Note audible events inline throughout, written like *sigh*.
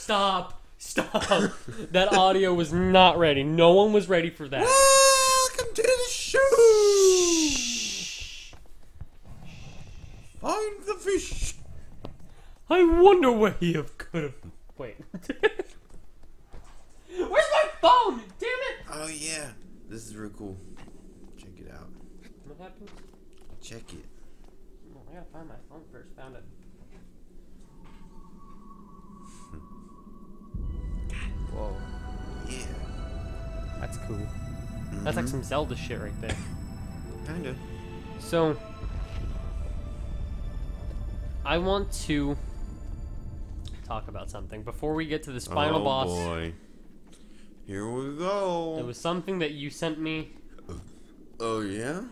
Stop. Stop. *laughs* that audio was not ready. No one was ready for that. Welcome to the show. Find the fish. I wonder where he have could have. Wait. *laughs* Where's my phone? Damn it! Oh yeah, this is real cool. Check it out. What happened? Check it. Oh, I gotta find my phone first. Found it. Whoa, Yeah. that's cool. That's like mm-hmm. some Zelda shit right there. Kinda. So, I want to talk about something before we get to the final oh, boss. boy. Here we go. It was something that you sent me. Uh, oh yeah.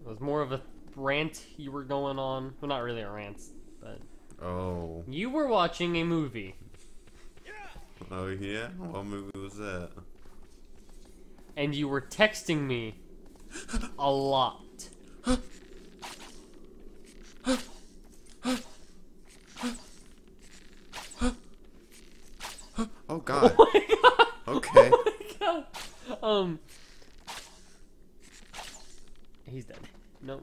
It was more of a rant you were going on. Well, not really a rant, but Oh. you were watching a movie, Oh yeah. What movie was that? and you were texting me a lot. Oh *laughs* god. Oh my god! Okay. Oh my god! Um. He's dead. No.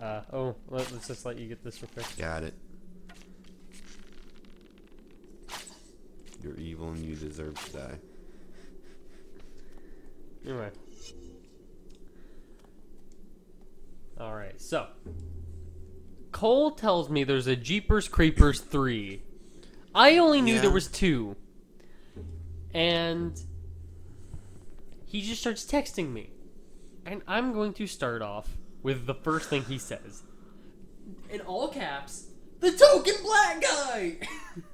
Uh, oh, let, us just let you get this real quick. Got it. You're evil and you deserve to die. Anyway. Alright, so. Cole tells me there's a Jeepers Creepers 3. I only knew Yeah. there was two. And he just starts texting me. And I'm going to start off with the first thing he says. In all caps, the token black guy!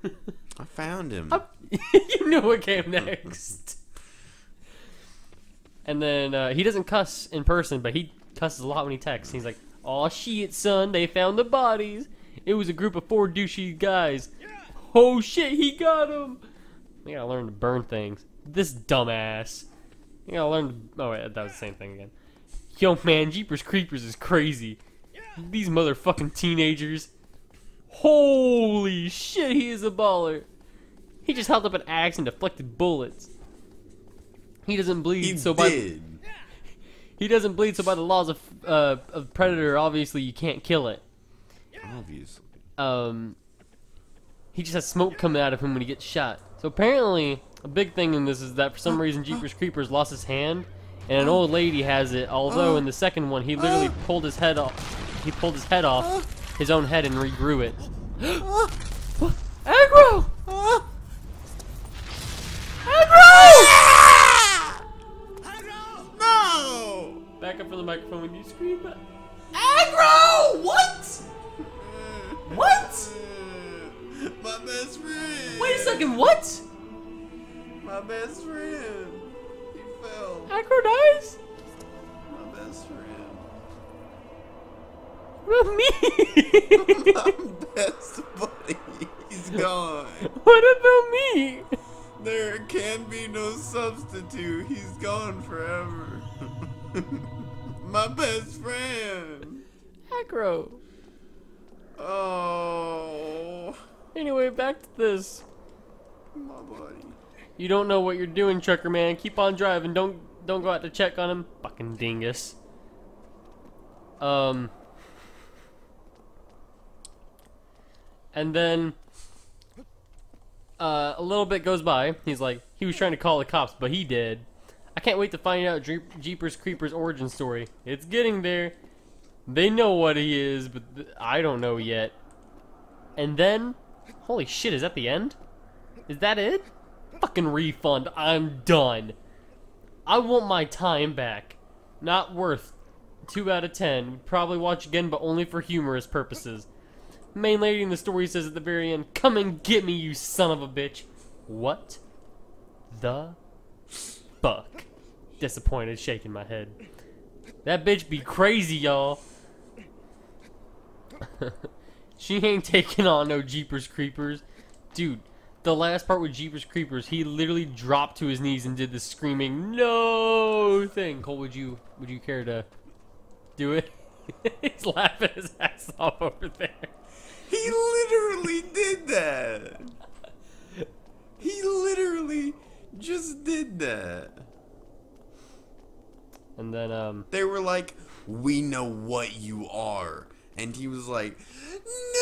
*laughs* I found him. *laughs* you knew what came next. *laughs* And then uh, he doesn't cuss in person, but he cusses a lot when he texts. He's like, "Oh shit, son, they found the bodies. It was a group of four douchey guys. Oh shit, he got him. You gotta learn to burn things. This dumbass. You gotta learn. To... Oh wait, that was the same thing again. Yo, man, Jeepers Creepers is crazy. These motherfucking teenagers. Holy shit, he is a baller. He just held up an axe and deflected bullets. He doesn't bleed, he so by did. he doesn't bleed, so by the laws of uh, of predator, obviously you can't kill it. Obviously. Um, he just has smoke coming out of him when he gets shot. So apparently, a big thing in this is that for some reason Jeepers Creepers lost his hand, and an old lady has it. Although in the second one, he literally pulled his head off. He pulled his head off his own head and regrew it. *gasps* *gasps* Agro! The microphone when you scream. Agro! What? Mm. What? Mm. My best friend. Wait a second, what? My best friend. He fell. Agro dies? My best friend. *laughs* What me? *laughs* My best buddy. He's gone. what about me? There can be no substitute. He's gone forever. *laughs* My best friend. Agro. Oh, Anyway, back to this. my buddy. You don't know what you're doing, trucker man. Keep on driving. Don't don't go out to check on him. Fucking dingus. Um. And then uh, a little bit goes by. He's like, he was trying to call the cops, but he did. I can't wait to find out Jeepers Creepers origin story. It's getting there. They know what he is, but I don't know yet. And then, holy shit, is that the end? Is that it? Fucking refund. I'm done. I want my time back. Not worth 2 out of 10. Probably watch again, but only for humorous purposes. Main lady in the story says at the very end, Come and get me, you son of a bitch. What the fuck? Disappointed, shaking my head. That bitch be crazy, y'all. *laughs* she ain't taking on no Jeepers Creepers. Dude, the last part with Jeepers Creepers, he literally dropped to his knees and did the screaming no thing. Cole, would you would you care to do it? *laughs* He's laughing his ass off over there. He literally did that. He literally did that. And then, um, They were like, "We know what you are," and he was like, "No."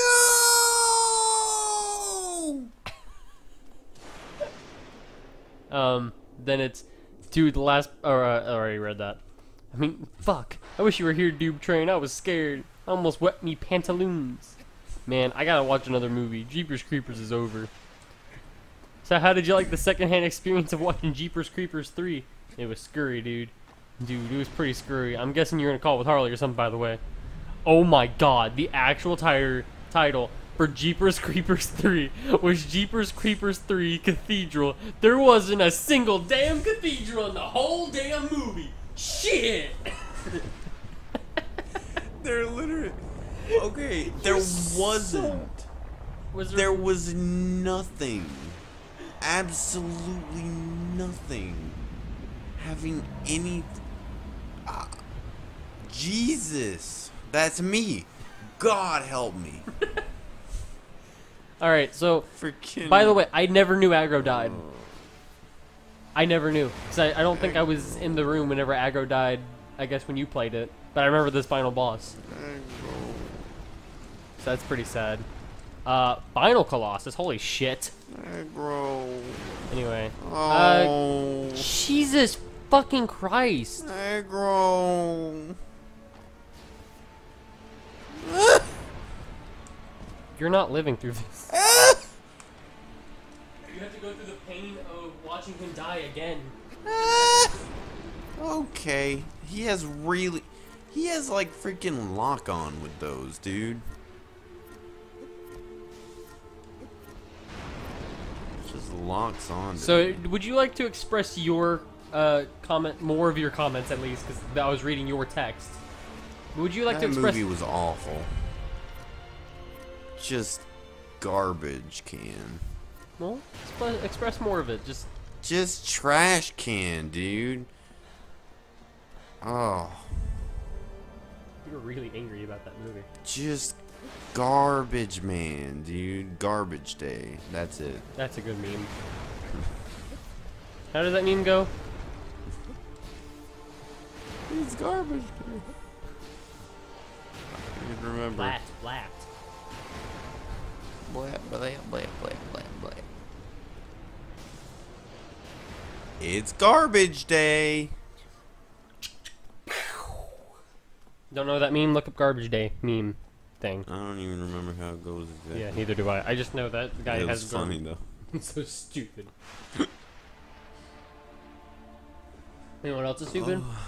um, then it's, dude, the last, or uh, I already read that. I mean, fuck. I wish you were here, Doob Train. I was scared. I almost wet me pantaloons. Man, I gotta watch another movie. Jeepers Creepers is over. So how did you like the secondhand experience of watching Jeepers Creepers 3? It was scurry, dude. Dude, it was pretty scurry. I'm guessing you're in a call with Harley or something, by the way. Oh my god, the actual tire title for Jeepers Creepers 3 was Jeepers Creepers 3 Cathedral. There wasn't a single damn cathedral in the whole damn movie. Shit! *laughs* They're literally okay. There wasn't. Was there, There was nothing. Absolutely nothing. Having any. Ah, Jesus. That's me. God help me. *laughs* Alright, so Freaking. By the way, I never knew Agro died. I never knew. Cause I, I don't think I was in the room whenever Agro died. I guess when you played it, but I remember this final boss. So that's pretty sad. Uh, Final Colossus. Holy shit. Agro. Anyway. Uh, Oh. Jesus fucking Christ. Agro. You're not living through this. *laughs* You have to go through the pain of watching him die again. *laughs* okay. He has really. He has like freaking lock on with those, dude. Locks on. So, would you like to express your uh, comment, more of your comments at least, because I was reading your text. Would you like that to express? That movie was awful. Just garbage can. Well, expre- express more of it. Just Just trash can, dude. Oh, you were really angry about that movie. just garbage man, dude. Garbage day. That's it. That's a good meme. How does that meme go? It's garbage day. I can remember. Flat, flat. Blah, blah, blah, blah, blah, blah. It's garbage day. Don't know that meme? Look up garbage day meme thing. I don't even remember how it goes exactly. Yeah, neither do I. I just know that the guy it has was funny though. *laughs* It's so stupid. *laughs* Anyone else is stupid? Oh.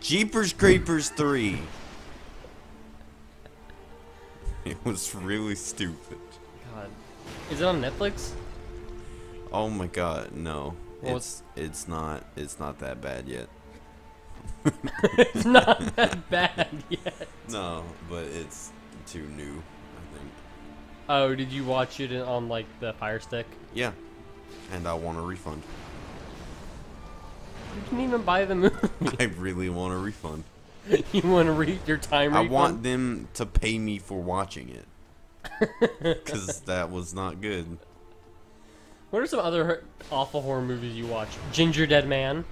Jeepers Creepers 3. *laughs* It was really stupid. God. Is it on Netflix? Oh my god, no. Well, it's it's not it's not that bad yet. It's not that bad yet. No, but it's too new, I think. Oh, did you watch it on like the Fire Stick? Yeah. And I want a refund. You didn't even buy the movie. *laughs* I really want a refund. *laughs* you want to read your time I refund? want them to pay me for watching it. *laughs* Cuz that was not good. What are some other awful horror movies you watch? Gingerdead Man.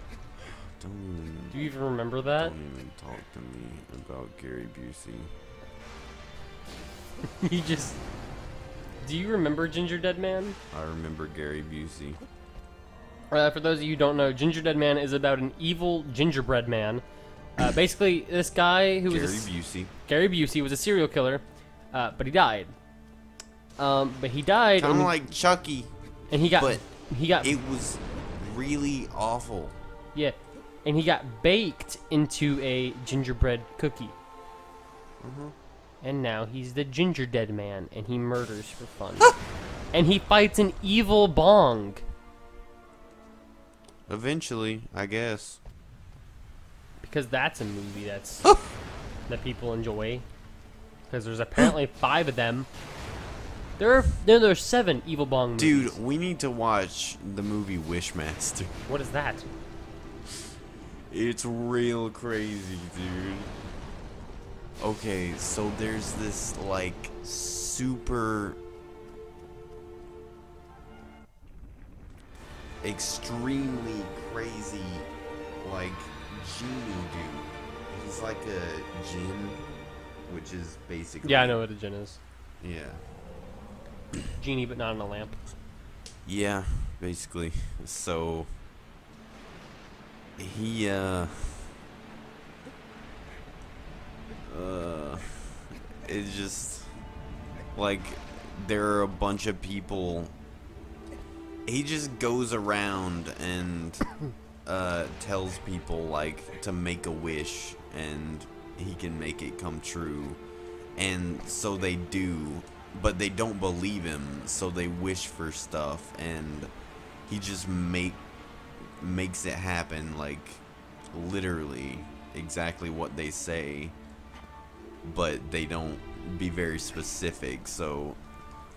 Don't even Do you even remember that? don't even talk to me about Gary Busey. *laughs* you just. Do you remember Gingerdead Man? I remember Gary Busey. Uh, for those of you who don't know, Gingerdead Man is about an evil gingerbread man. Uh, *coughs* basically, this guy who Gary was Gary Busey. Gary Busey was a serial killer, uh, but he died. Um, but he died, Kind and, of like Chucky, and he got but he got it was really awful. yeah, and he got baked into a gingerbread cookie. Mm-hmm. And now he's the Gingerdead Man, and he murders for fun. and he fights an evil bong. Eventually, I guess. because that's a movie that's that people enjoy. Because there's apparently five of them. There are there, there are seven Evil Bong movies. Dude, we need to watch the movie Wishmaster. what is that? It's real crazy, dude. Okay, so there's this like super extremely crazy like genie dude. He's like a djinn, which is basically Yeah, I know what a gin is. Yeah. Genie, but not in a lamp. Yeah, basically. So he uh uh it's just like there are a bunch of people. He just goes around and uh tells people like to make a wish and he can make it come true. And so they do but they don't believe him so they wish for stuff and he just make makes it happen like literally exactly what they say but they don't be very specific so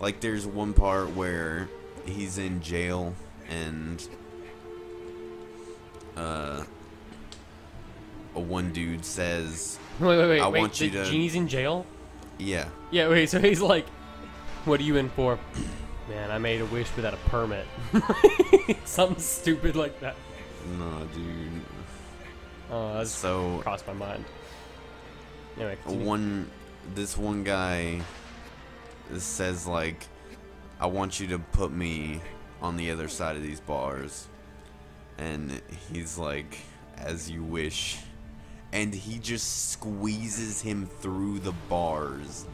like there's one part where he's in jail and uh a one dude says Wait, wait, wait. I wait, want the you to- genie's in jail? yeah Yeah, wait, *laughs* so he's like, what are you in for? Man, I made a wish without a permit. *laughs* Something stupid like that. no dude Oh, that's so crossed my mind. Anyway, continue. one this one guy says like I want you to put me on the other side of these bars and he's like as you wish and he just squeezes him through the bars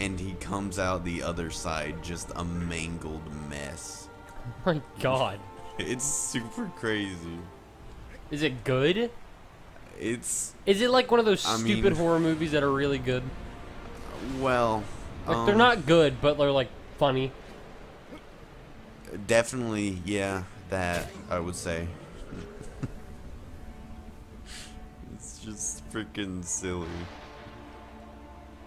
and he comes out the other side just a mangled mess *laughs* my god. it's super crazy Is it good? it's Is it like one of those I stupid mean- horror movies that are really good? well Like, they're um, not good, but they're like funny. Definitely, yeah, that I would say. *laughs* it's just freaking silly.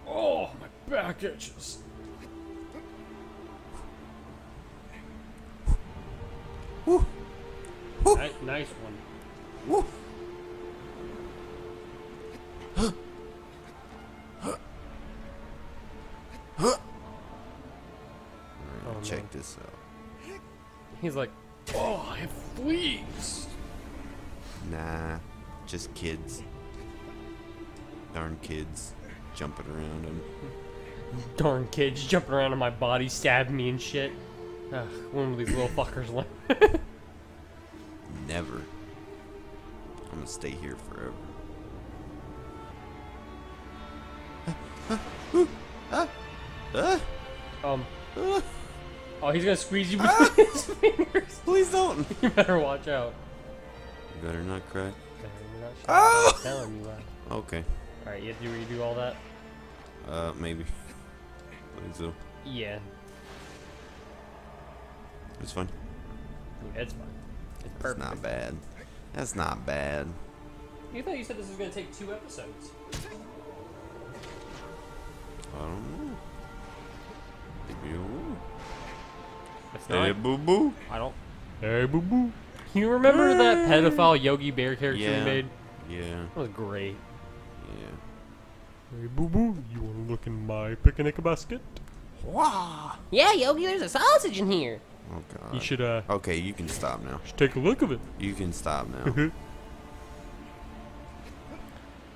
Oh, my back itches. Woo. Ni- nice one. Woo. Alright, Oh, check no. this out. He's like, oh, I have fleas. Nah, just kids. Darn kids jumping around him. Darn kids jumping around in my body, stabbing me and shit. Ugh, one of these little fuckers left. Never. I'm gonna stay here forever. Ah, ah, um, ah, oh, he's gonna squeeze you between his fingers. please don't. *laughs* You better watch out. You better not cry. Better not Oh! telling you that. Okay. Alright, you have to redo all that? Uh, maybe. Think so. Yeah, It's fine. yeah, it's fine. It's That's perfect. not bad. That's not bad. You thought you said this was gonna take two episodes. I don't know. Maybe. It's Hey, not. boo boo. I don't. Hey, boo boo. You remember that pedophile Yogi Bear character Yeah. we made? Yeah. That was great. Yeah. Hey, boo boo. You wanna look in my picnic basket? Wah! Yeah, Yogi, there's a sausage in here. Oh god. You should uh, Okay, you can stop now. should take a look of it. You can stop now. *laughs*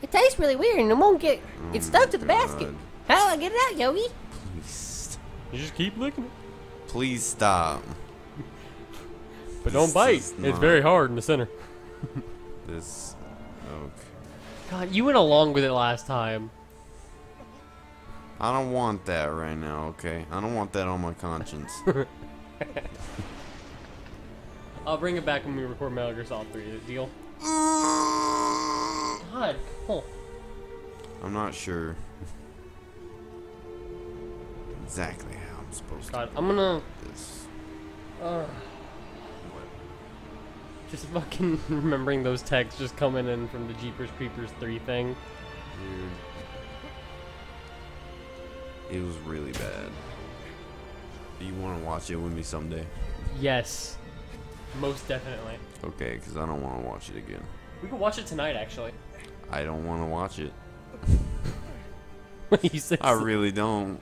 It tastes really weird and it won't get it's stuck to the God. basket. How do I get it out, Yogi? Please, You just keep licking it, please stop. *laughs* but don't bite. is It's very hard in the center. *laughs* This. Okay. God, you went along with it last time. I don't want that right now. Okay. I don't want that on my conscience. *laughs* I'll bring it back when we record Metal Gear Solid 3. Deal? God, oh. I'm not sure exactly how I'm supposed to. God, I'm gonna this. uh, just fucking *laughs* remembering those texts just coming in from the Jeepers Creepers 3 thing. Dude. It was really bad. Do you want to watch it with me someday? Yes, most definitely. Okay, because I don't want to watch it again. We can watch it tonight, actually. I don't want to watch it. *laughs* he says I really don't.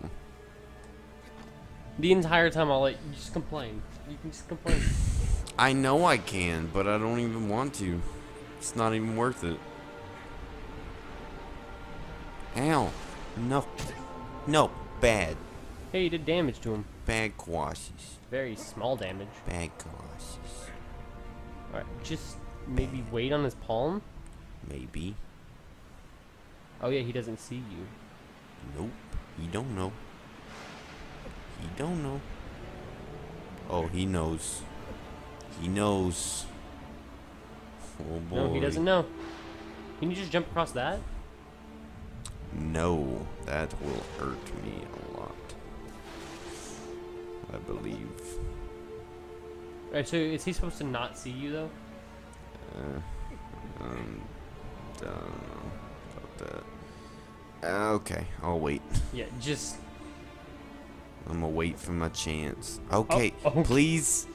the entire time I'll let you just complain. You can just complain. I know I can, but I don't even want to. It's not even worth it. Ow. No. No. Bad. hey, you did damage to him. Bad quashes. Very small damage. Bad quashes. Alright, just maybe wait on his palm. Maybe. Oh yeah, he doesn't see you. Nope. He don't know. He don't know. Oh, he knows. He knows. Oh boy. No, he doesn't know. Can you just jump across that? No, that will hurt me a lot. I believe. Alright, so is he supposed to not see you though? Uh, um, don't know about that. Uh, okay, I'll wait. Yeah, just I'm gonna wait for my chance. Okay, Oh, okay. please,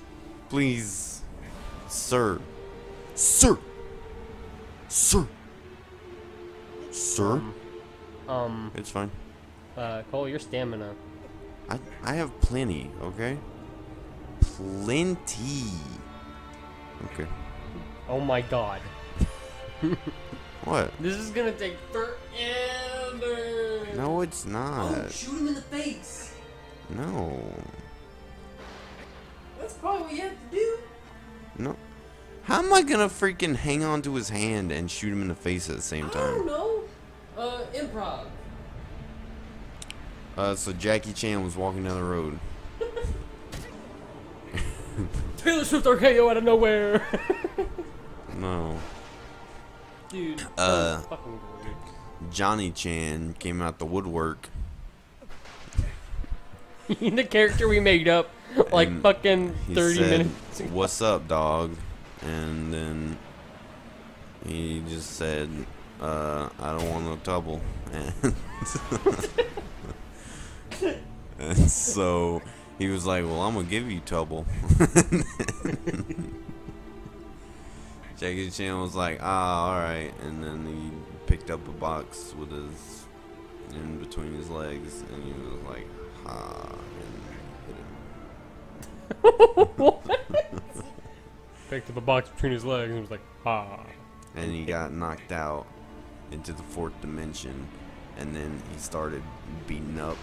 please, sir, sir, sir, sir. um It's fine. uh Cole, your stamina. I I have plenty. Okay, plenty. Okay. Oh my god. What? *laughs* This is gonna take forever. No, it's not. Oh, not. shoot him in the face. No. That's probably what you have to do. No. How am I gonna freaking hang on to his hand and shoot him in the face at the same time? I don't time? know. Uh, improv. Uh, so Jackie Chan was walking down the road. Taylor Swift RKO out of nowhere. *laughs* No. Dude. Uh, was fucking weird. Johnny Chan came out the woodwork. *laughs* the character we made up like And fucking He 30 said, minutes ago. "What's up, dog?" And then he just said, uh, "I don't want no trouble." And, *laughs* and so he was like, "Well, I'm gonna give you trouble." *laughs* Jackie Chan was like, "Ah, all right," and then he picked up a box with his in between his legs, and he was like, "Ha!" and hit him. *laughs* Picked up a box between his legs and was like, ah. and he got knocked out into the fourth dimension, and then he started beating up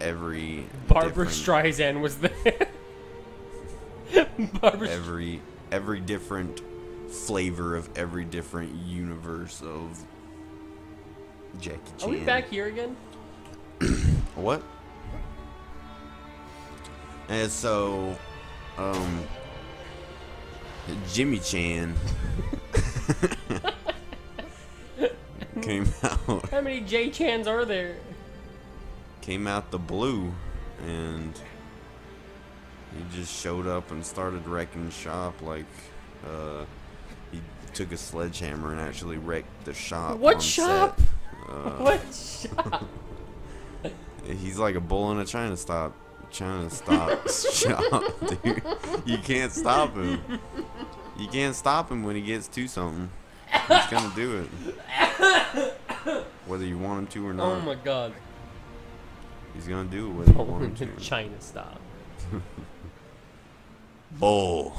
every Barbra Streisand was there. *laughs* Barbara every every different flavor of every different universe of Jackie Chan. Are we back here again? *clears throat* What? And so, um, Jimmy Chan came *laughs* out How many J Chans are there? came out the blue, and he just showed up and started wrecking shop like, uh, he took a sledgehammer and actually wrecked the shop. What shop? Uh, *laughs* what shop? *laughs* He's like a bull in a China stop. China stop shop, dude. You can't stop him. You can't stop him when he gets to something. He's gonna do it. *laughs* Whether you want him to or oh not. Oh my god. He's gonna do it whether you oh, want him *laughs* to. China stop. *laughs* Bull.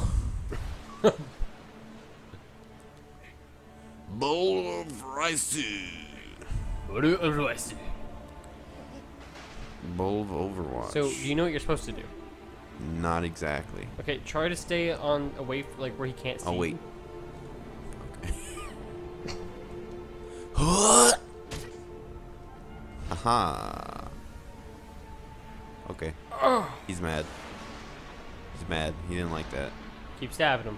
Bowl of rice. What do what do I see? Bowl of Overwatch. So, do you know what you're supposed to do? Not exactly. Okay, try to stay on away f- like where he can't see. Oh wait. Aha. Okay. He's mad. He's mad. He didn't like that. Keep stabbing him.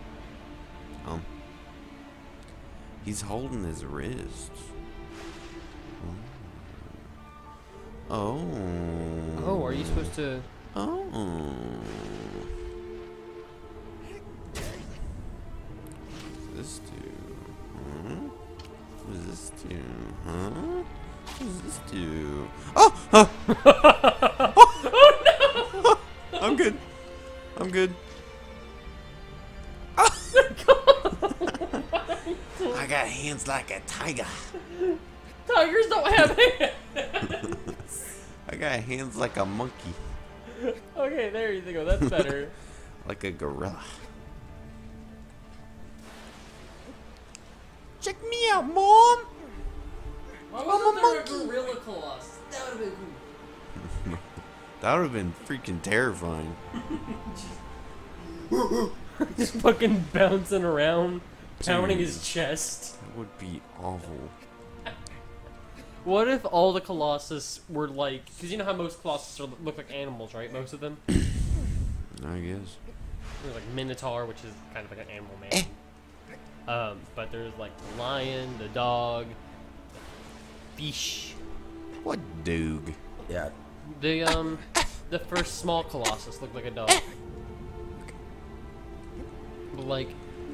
Um. He's holding his wrist. Oh. Oh, are you supposed to? Oh. Do? Huh? What does this do? Oh! oh! *laughs* oh no! *laughs* I'm good. I'm good. *laughs* I got hands like a tiger. Yours don't have hands. I got hands like a monkey, okay, there you go. That's better. like a gorilla. Check me out, mom. Why I'm wasn't a there monkey. a gorilla colossus? That would have been cool. *laughs* That would have been freaking terrifying. *laughs* Just fucking bouncing around, pounding Dude. his chest. That would be awful. What if all the Colossus were like? Because you know how most Colossus are, look like animals, right? Most of them. *coughs* I guess. There's like Minotaur, which is kind of like an animal man. Um, but there's like the lion, the dog, fish. What doog? Yeah. The um, the first small Colossus looked like a dog. Like,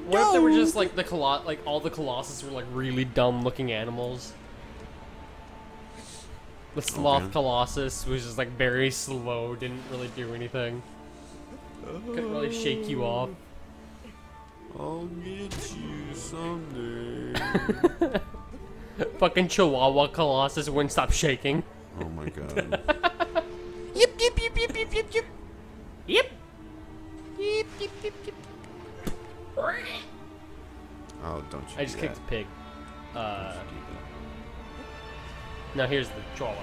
what if they were just like the Colo- like all the Colossus were like really dumb looking animals? The sloth Okay. Colossus was just like very slow, didn't really do anything. Couldn't really shake you off. I'll get you someday. *laughs* *laughs* Fucking Chihuahua Colossus wouldn't stop shaking. oh my god. *laughs* Yip, yip, yip, yip, yip, yip, yip. Yep. Yip, yip, yip, yip. Oh, don't you? I just do kicked that. a pig. Uh, Don't you do now here's the Chihuahua.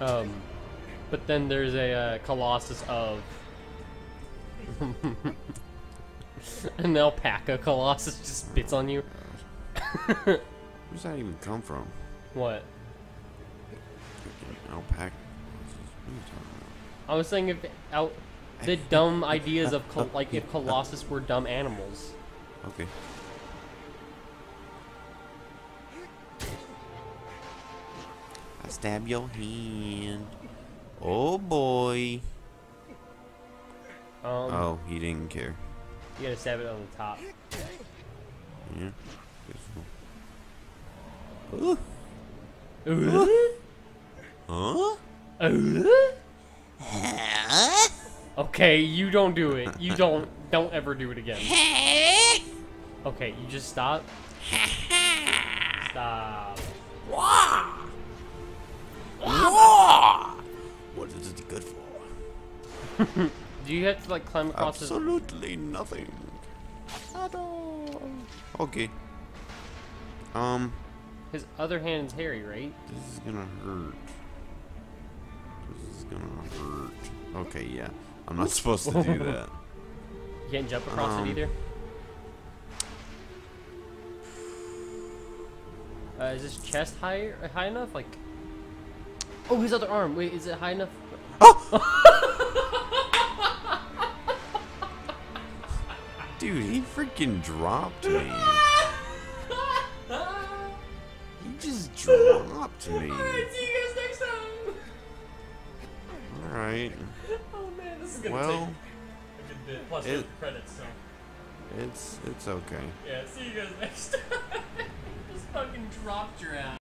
Um, but then there's a uh, Colossus of *laughs* *laughs* an alpaca Colossus just spits on you. that. Where does that even come from? What? Alpaca. What are you I was saying if out the dumb *laughs* ideas of col- like if *laughs* Colossus were dumb animals. Okay. I stab your hand. Oh boy. Um, Oh, he didn't care. You gotta stab it on the top. Yeah. So. Ooh. Huh? Okay, you don't do it. You don't. Don't ever do it again. Okay, you just stop. Stop. What is it good for? *laughs* Do you have to like climb across this? Absolutely nothing. At all. Okay. Um, His other hand's hairy, right? this is gonna hurt. This is gonna hurt. Okay, yeah. I'm not supposed to do *laughs* that. You can't jump across Um, it either. Uh, is his chest high high enough? Like, oh, his other arm. Wait, is it high enough? *laughs* Dude, he freaking dropped me. He just dropped me. Alright, see you guys next time. Alright. Oh man, this is gonna Well, a good bit. Plus, it- credits. So it's it's okay. yeah, see you guys next *laughs* time. Just fucking dropped your ass.